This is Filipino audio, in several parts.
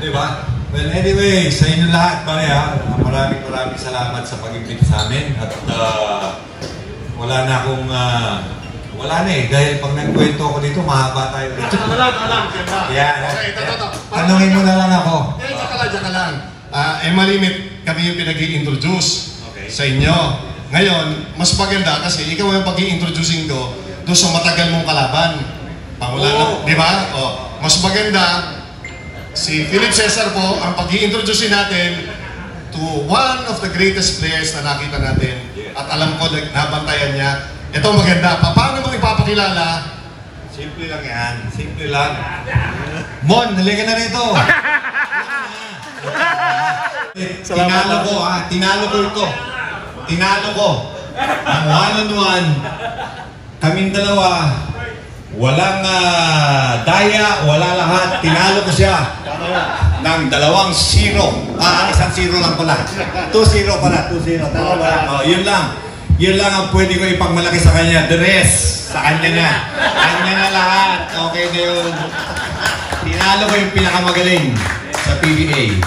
Di ba? Well, anyway, sa inyo lahat, pare ha, maraming maraming salamat sa pag-imbita sa amin. At ah, wala na akong, ah, wala na eh. Dahil pag nagkwento ako dito, mahaba tayo dito. Ano lang, ano lang. Yan. Okay, ito, ito, ito. Tanungin mo na lang ako. Eh, tsaka lang, tsaka lang. Ah, eh, malimit kami yung pinag introduce Okay. sa inyo. Ngayon, mas maganda kasi ikaw yung pag introducing ko doon sa matagal mong kalaban. Pangula na, Oo. di ba? Oh, mas maganda, si Philip Cesar po ang pag introduce natin to one of the greatest players na nakita natin. At alam ko, nabantayan niya. Ito maganda. Pa- Paano mo ipapakilala? Simple lang yan. Simple lang. Mon, halika na rito. tinalo ko ha. Tinalo ko ito. Tinalo ko. Ang one on one. Kaming dalawa. Walang ah, daya, wala lahat. Tinalo ko siya. Ng dalawang zero. Ah, isang zero lang pala. Two zero pala. Two zero. Tama ba? Oh, yun lang. Yun lang ang pwede ko ipagmalaki sa kanya. The rest, sa kanya na. Kanya na lahat. Okay na yun. Tinalo ko yung pinakamagaling sa PBA.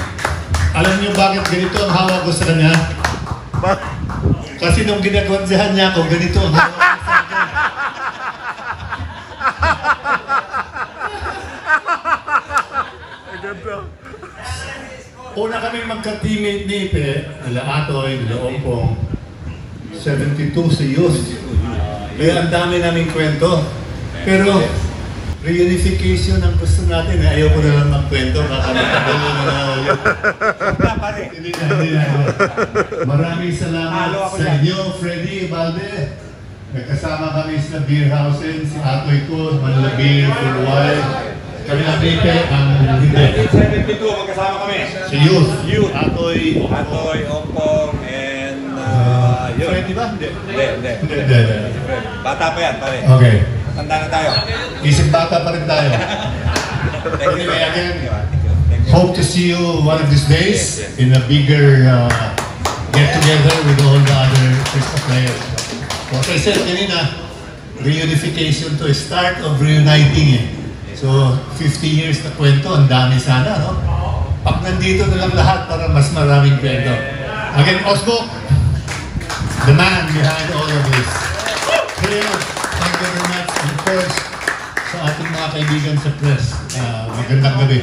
Alam niyo bakit ganito ang hawak ko sa kanya? Kasi nung ginagwansihan niya ako, ganito ang hawak Una kami magka-teammate ni Ipe, nila Atoy, nila Ompong. 72 sa youth. Kaya ang dami naming kwento. Pero reunification ang gusto natin. Eh. Ayaw ko na lang magkwento. Kakalimutan mo na na ulit. Hindi na, hindi na. Maraming salamat sa inyo, Freddy Balde. Nagkasama kami sa beer houses, si Atoy ko, Manila Beer for a while. Kami na Pipe, ang hindi. 72, magkasama kami. Si Youth. Youth. Atoy. Atoy, Ompong, and uh, yun. Freddy ba? Hindi. Hindi, hindi. Hindi, hindi. Bata pa yan, pare. Okay. Tanda na tayo. Isip bata pa rin tayo. Thank you. Anyway, again. Hope to see you one of these days in a bigger uh, get together with all the other Krista players. What I said kanina, reunification to a start of reuniting eh. So, 50 years na kwento, ang dami sana, no? Pag nandito na lang lahat para mas maraming kwento. Again, Osbo, the man behind all of this. Players, thank you very much. And of course, sa ating mga kaibigan sa press, uh, magandang gabi.